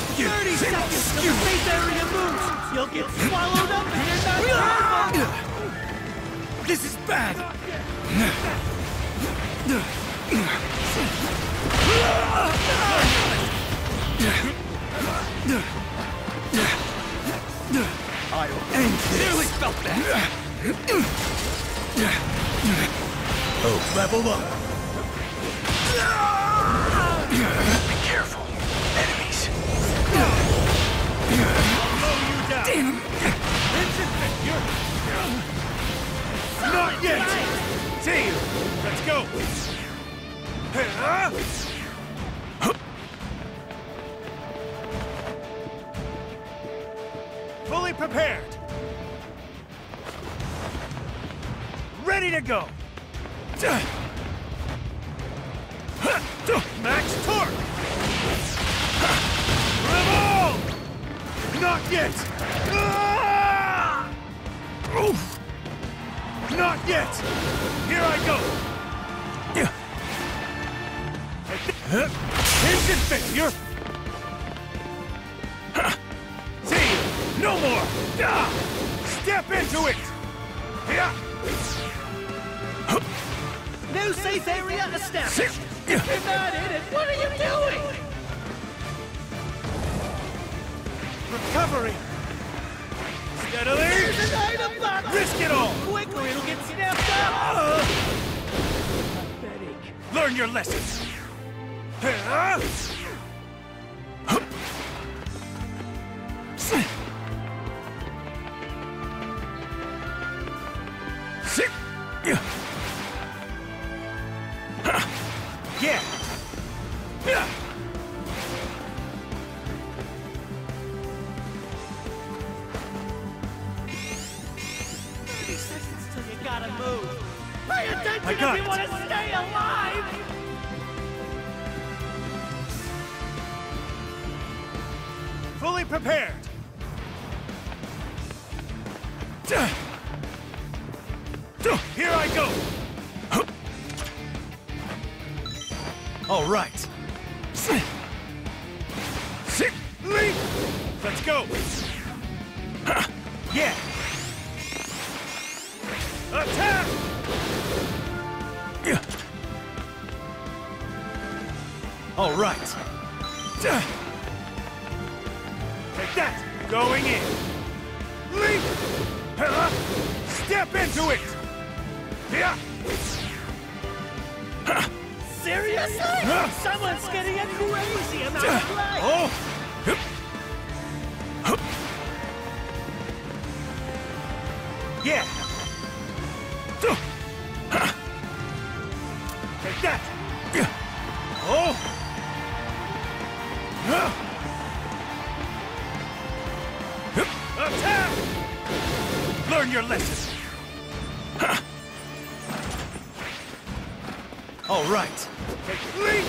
stop you! 30 seconds till the safe area moves! You'll get swallowed up and you're not careful! This is bad! I'll end this! Nearly felt that! Oh, level up! Max torque! Revolve! Not yet! Ah! Oof! Not yet! Here I go! Engine failure! See, no more! Ah! Step into it! Yeah! New safe area established! You're not in it! What are you doing? Recovery! Steadily! There's an item box! Risk it all! Quick or it'll get snapped up! Pathetic. Learn your lessons! Yeah! Yeah! 30 seconds till you gotta move! Pay attention if you it. want to stay alive! Fully prepared! Here I go! All right. Leap! Let's go! Yeah! Attack! All right. Take that! Going in! Leap! Step into it! Yeah! Seriously? Someone's getting a crazy amount of life! Oh! Yeah! Take that! Oh! Attack! Learn your lesson! All right. Leap!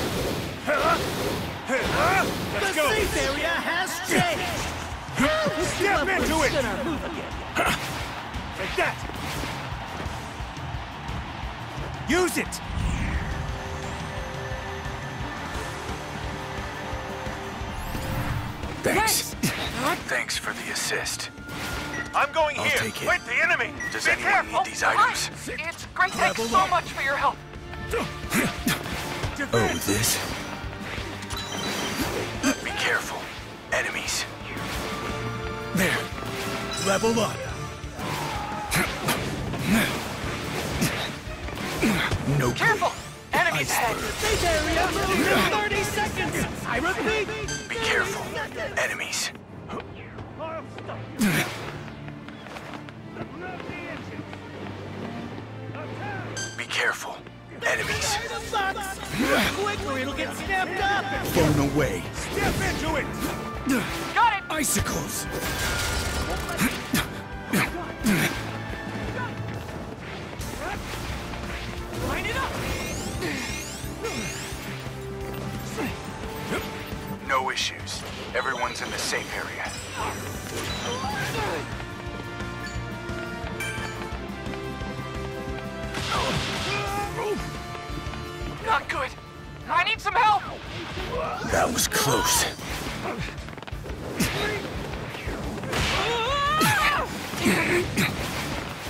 Let's The go! safe area has changed! Step into it! Like that! Use it! Thanks. Thanks for the assist. I'm going I'll here! take it. With the enemy! Does Be anyone careful! need these items? It's great. Thanks so much for your help. Oh, this? Be careful. Enemies. There! Level up! No. Careful. Enemies ahead. Safe area 30 seconds! I repeat! Be careful. Enemies. Quick or it'll get snapped up! Thrown away. Step into it! Got it. Icicles! Line it up. No issues. Everyone's in the safe area. Not good. I need some help! That was close.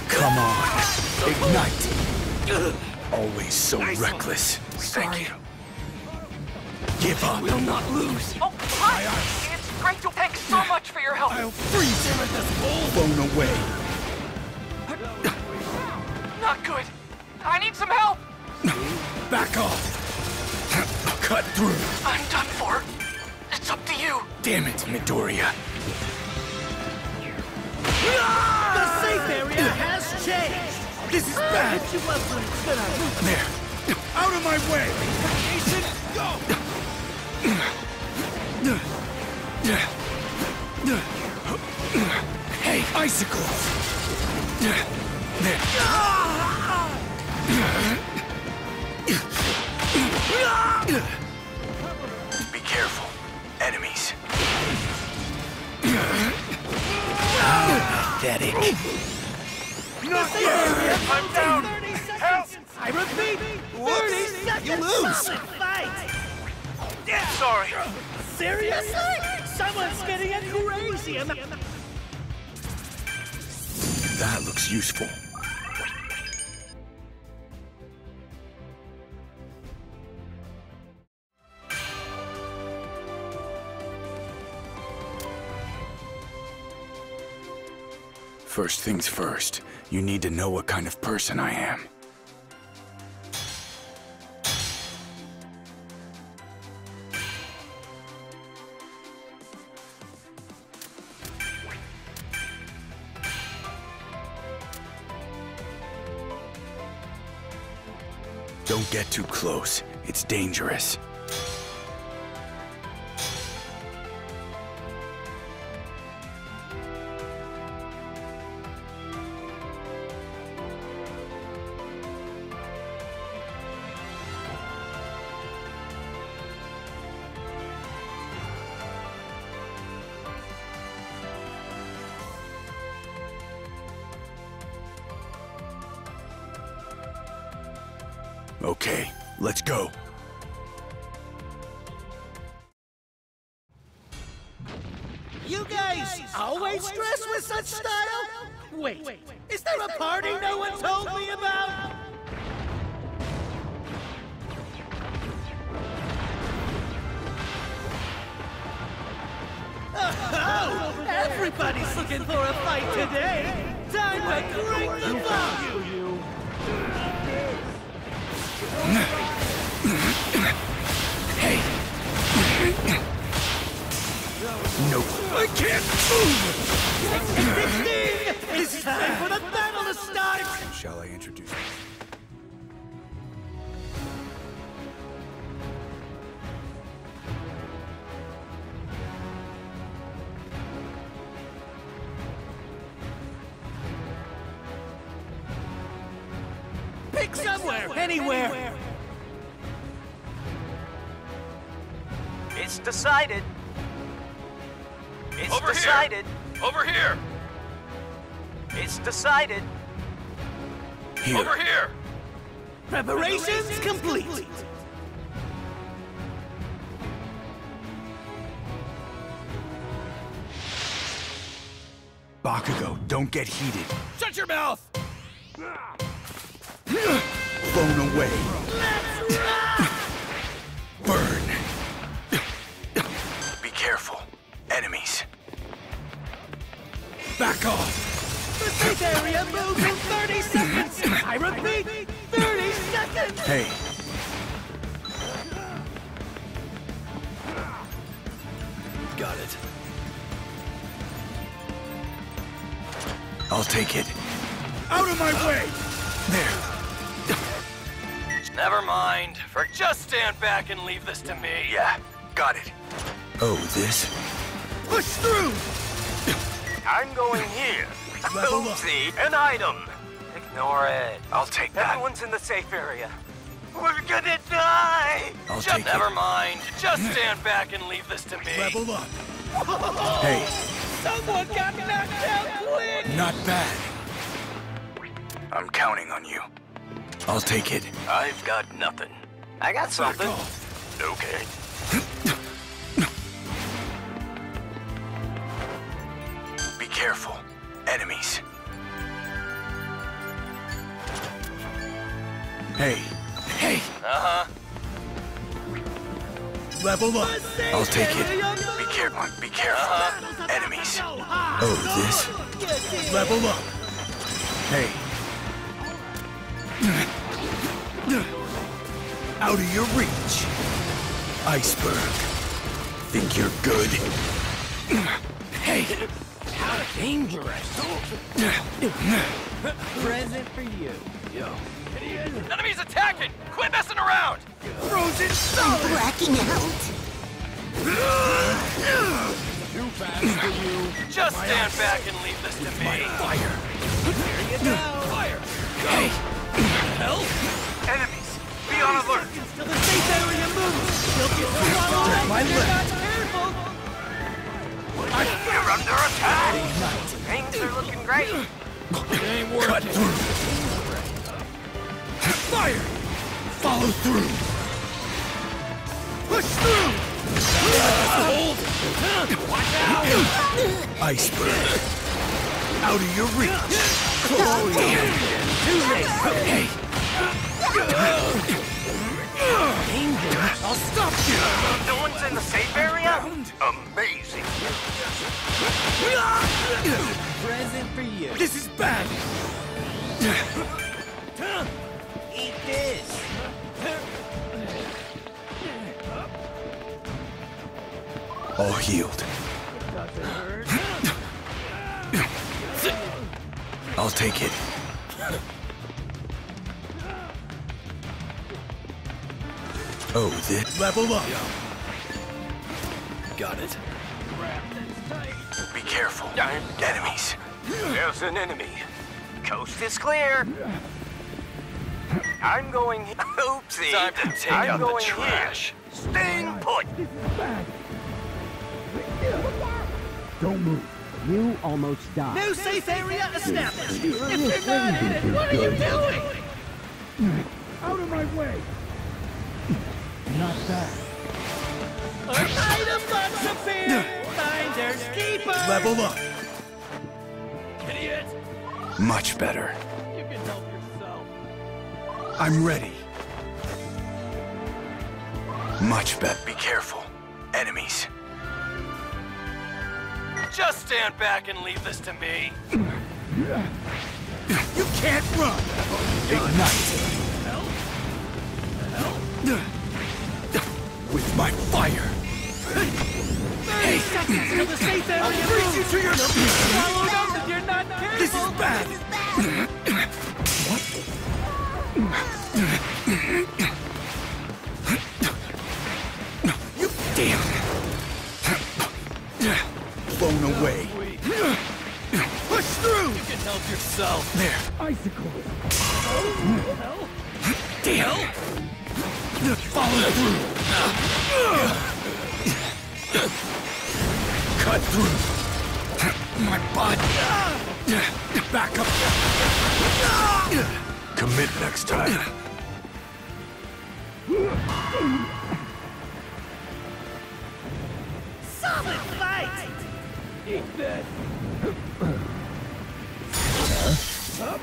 Come on. Ignite. Always so nice reckless. Thank you. Give up. We'll not lose. Oh, hi! It's great to thank so much for your help. I'll freeze him at this hole. Blown away. Not good. I need some help. Back off. Cut through. I'm done for. It's up to you. Damn it, Midoriya. The safe area has changed. This is bad. She wasn't gonna. There. Out of my way. Jason, go. Hey, icicles. There. Ah! Pathetic. The safe area. I'm down. 30 seconds. Help. I repeat, 30 seconds. You lose. Solid fight. Sorry. Seriously? Someone's getting a crazy amount. That looks useful. First things first, you need to know what kind of person I am. Don't get too close. It's dangerous. Okay, let's go. You guys always dress with such style? Wait, is there a party no one told me about? Oh, everybody's looking for a fight today. Time to crank the volume. Hey! Nope. I can't move! It's time for the battle to start. Shall I introduce you? It's decided. It's Over decided. here! Over here! It's decided. Here. Over here! Preparations complete. Bakugo, don't get heated. Shut your mouth! Blown away. Off. Area moves in 30 seconds. I repeat, 30 seconds. Hey. Got it. I'll take it. Out of my way! There. Never mind. For just stand back and leave this to me. Yeah, got it. Oh, this? Push through. I'm going here. Level up. Oopsie, an item. Ignore it. I'll take that. Everyone's in the safe area. We're gonna die. I'll just take it. never mind. Just stand back and leave this to me. Level up. Hey, Someone got knocked out quick. not bad. I'm counting on you. I'll take it. I've got nothing. I got something. Okay. Be careful. Enemies. Hey, hey, Uh-huh. Level up. I'll take it. Be careful. Be careful. Enemies. Oh, this? Level up. Hey, Out of your reach. iceberg. Think you're good? Hey, Present for you. Yo. Enemies attacking! Quit messing around! Frozen solid. Blacking out. Just stand back and leave this to me. fire. Fire! Go! Hey, Enemies! Be on alert! Till the safe area moves. You'll get swallowed up my if you're lip. not careful. You're under attack! Things are looking great. cut through. Fire! Follow through. Push through. Iceberg. Out of your reach. Hey, I'll stop you. No one's in the safe area? Amazing. Present for you. This is bad. Eat this. all healed. I'll take it. Oh, this? Level up. Got it. Be careful. Enemies. There's an enemy. Coast is clear. I'm going. Oopsie. Time to take I'm out the going trash. Staying put. Don't move. You almost died. New safe area established. If you're not in it, what are you doing? Out of my way! Not that. Item box appeared. Finders keepers. Level up. Idiot. Much better. You can help yourself. I'm ready. Much better. Be careful. Enemies. Just stand back and leave this to me. You can't run. Ignite. With my fire. Thirty seconds till the safe area I'll freeze you to your feet. Swallowed up if you're not careful. This is bad. You damn. Blown away. Push through. You can help yourself. There. Icicles! Damn. Follow through. Through. My body. Back up. Commit next time. Solid fight. Fire.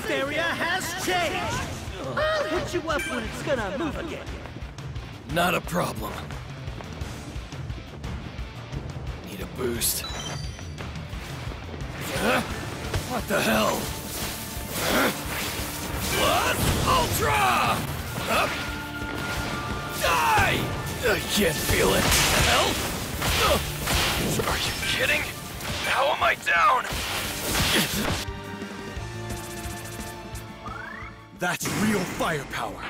Safe area has changed. I'll hit you up when it's gonna move again. Not a problem. Need a boost. Huh? What the hell? Huh? Plus Ultra! Up! Die! I can't feel it. Hell? Are you kidding? How am I down? That's real firepower.